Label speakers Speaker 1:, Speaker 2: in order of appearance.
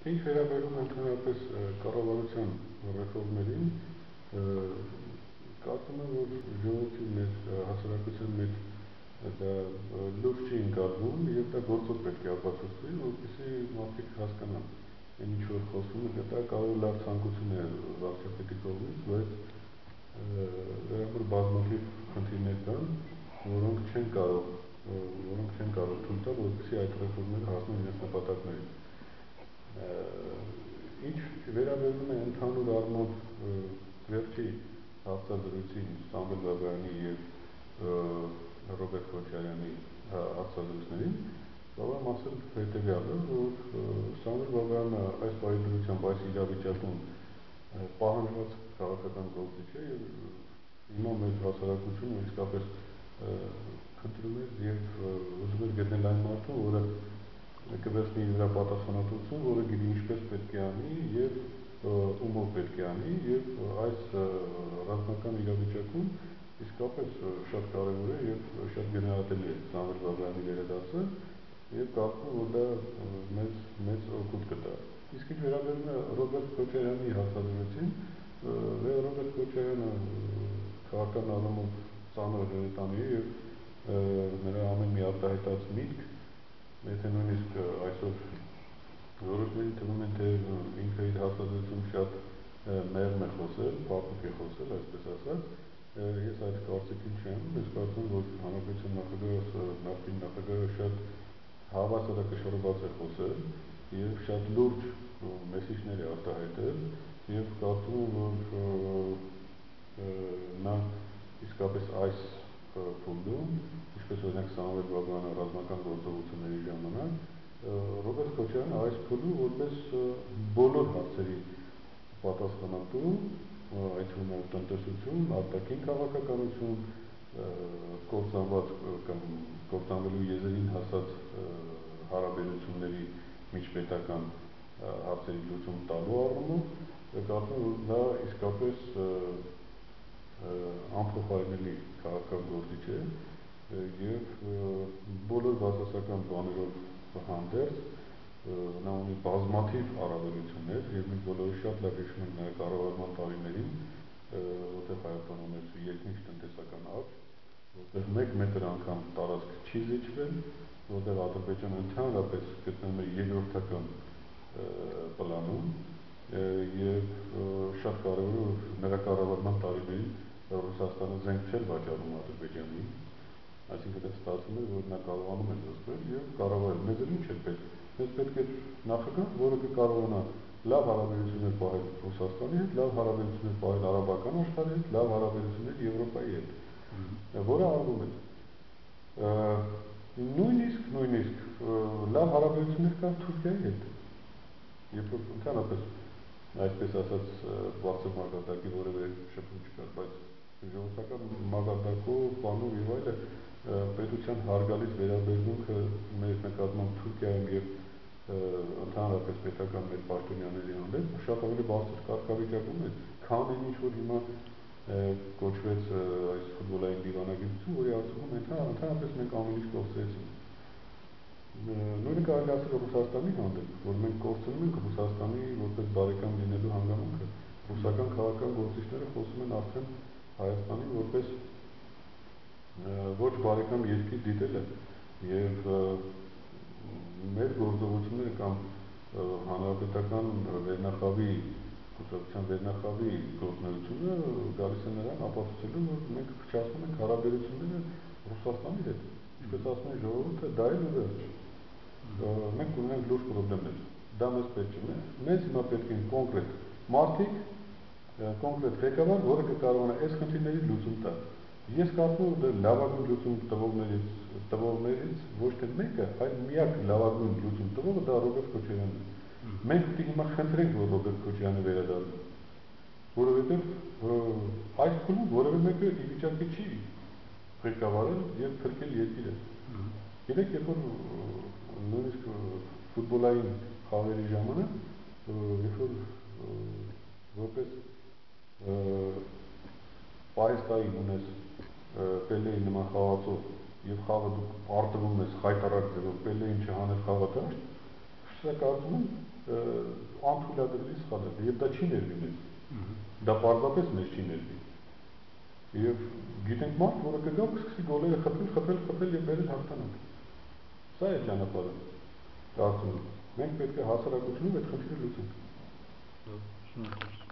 Speaker 1: Ինչ վերաբերում ընդհանրապես կառավարության ռեֆորմերին, կարծում եմ, որ ժողովրդի մեջ, հասարակության մեջ դա լուրջ չի ընկալվում եւ դա գործով պետք է ապացուցվի, որպեսզի մարդիկ հասկանան այն ինչ որ խոսում է, դա կարող լավ ցանկություն է վարչապետի կողմից, բայց համար բազմաթիվ խնդիրներ կան, որոնք չեն կարող որոնք չեն կարող թույլ տալ, որպեսզի այդ ռեֆորմները հասնեն իրենց նպատակներին Ինչ վերաբերում է ընդհանուր առմամբ վերջի հարցազրույցին Սամվել Բաբայանի եւ Ռոբերտ Քոչարյանի հարցազրույցներին, կարող եմ ասել հետեւյալը, որ Սամվել Բաբայանը այս պայմանությամբ այս իրավիճակում պահանջված քաղաքական գործիչ է եւ հիմա մեր հասարակությունը իսկապես խնդրում է եւ ուզում է գտնել այն մարդուն, որը կվերցնի իր պատասխանատվություն, որը գիտի ինչպես պետք է անի եւ ումով պետք է անի եւ այս ռազմական իրավիճակում իսկապես շատ կարեւոր է եւ շատ գնահատելի է Սամվել Բաբայանի վերադարձը եւ կարծում որ դա մեզ մեծ օգուտ կտա։ Իսկ ինչ վերաբերում է Ռոբերտ Քոչարյանի հարցազրույցին, Ռոբերտ Քոչարյանը քաղաքական առումով ծանր հրետանի եւ նրա ամեն մի արտահայտած միտք եթե նույնիսկ այսօր որոշների թվում են թե ինքը իր հաստատությունում շատ մեղմ է խոսել, փափուկ է խոսել, այսպես ասած, ես այդ կարծիքին չեմ, ես կարծում որ հանրապետության նախագահը, նախկին նախագահը շատ հավասարակշռված է խոսել եւ շատ լուրջ մեսիջներ է արտահայտել եւ կարծում եմ, որ նա իսկապես այս ֆոնդում ինչպես օրինակ Սամվել Բաբայանը ռազմական գործողությունների ժամանակ, Ռոբերտ Քոչարյանը այս փուլում որպես բոլոր հարցերի պատասխանատու, այդ թվում տնտեսություն, արտաքին քաղաքականություն, կործանված կամ կործանվելու եզրին հասած հարաբերությունների միջպետական հարցերի լուծում տալու առումով կարծում եմ, որ դա իսկապես անփոխարինելի քաղաքական գործիչ է եւ բոլոր բացասական բաներով հանդերձ նա ունի բազմաթիվ հարաբերություններ եւ մենք բոլորը շատ լավ հիշում ենք նրա կառավարման տարիներին, որտեղ Հայաստանը ունեց երկնիշ տնտեսական աճ, որտեղ 1 մետր անգամ տարածք չի զիջվել, որտեղ Ադրբեջանը ընդհանրապես գտնվում է երկրորդական պլանում եւ շատ կարեւոր է որ նրա կառավարման տարիներին Ռուսաստանը զենք չէր վաճառում Ադրբեջանին, այսինքն դա ստացվում է, որ նա կարողանում է զսպել եւ կառավարել։ Մեզ էլ ինչ է պետք։ Մեզ պետք է նախագահ, որը կկարողանա լավ հարաբերություններ պահել Ռուսաստանի հետ, լավ հարաբերություններ պահել արաբական աշխարհի հետ, լավ հարաբերություններ Եվրոպայի հետ, որը արվում է։ Նույնիսկ նույնիսկ լավ հարաբերություններ կան Թուրքիայի հետ։ որ ընդհանրապես այսպես ասած բարձր մակարդակի որևէ շփում չկար, բայց ժողովրդական մակարդակով, բանով եւ այլը պետության հարգալից վերաբերմունքը մեր նկատմամբ Թուրքիայում եւ ընդհանրապես պետական մեր պաշտոնյաների հանդեպ շատ ավելի բարձր կարգավիճակում է, քան այն ինչ որ հիմա կոչվեց այս ֆուտբոլային դիվանագիտություն, որի արդյունքում ընդհանրապես մենք ամեն ինչ կորցրեցինք։ Նույնը կարելի ասել Ռուսաստանի հանդեպ, որ մենք կորցնում ենք Ռուսաստանի որպես բարեկամ լինելու հանգամանքը։ Ռուսական քաղաքական գործիչները խոսում են արդեն Հայաստանին որպես ոչ բարեկամ երկիր դիտելը եւ մեր գործողությունները կամ հանրապետական վերնախավի կուսակցության վերնախավի գործունեությունը գալիս է նրան ապացուցելու, որ մենք փչացնում ենք հարաբերությունները Ռուսաստանի հետ։ Ինչպես ասում են ժողովուրդը, դա էլ վերջ։ Մենք ունենք լուրջ խնդիրներ։ Դա մեզ պետք չէ։ Մեզ հիմա պետք են կոնկրետ մարդիկ, կոնկրետ ղեկավար, որը կկարողանա այս խնդիրների լուծում տալ։ Ես կարծում եմ, որ լավագույն լուծում տվողներից տվողներից ոչ թե մեկը, այլ միակ լավագույն լուծում տվողը դա Ռոբերտ Քոչարյանն է։ Մենք պետք է հիմա խնդրենք, որ Ռոբերտ Քոչարյանը վերադառնա որովհետև այս փուլում որևէ մեկը ի վիճակի չի ղեկավարել եւ փրկել երկիրը։ Գիտեք, երբ որ նույնիսկ ֆուտբոլային խաղերի ժամանակ երբ որ որպես պայստայի ունես պելեի նման խաղացող եւ խաղը դու արտվում ես հայտարար ձևով պելեին չհանել խաղադաշտ սա կարծում եմ անթույլատրելի սխալ է եւ դա չի ներդրվում դա պարզապես մեզ չի ներդրվում եւ գիտենք մարդ որը կգա կսկսի գոլերը խփել խփել խփել եւ վերել հաղթանակ Սա է ճանապարհը։ Կարծում եմ, մենք պետք է հասարակությունում այդ խնդիրը լուծենք։
Speaker 2: Շնորհակալ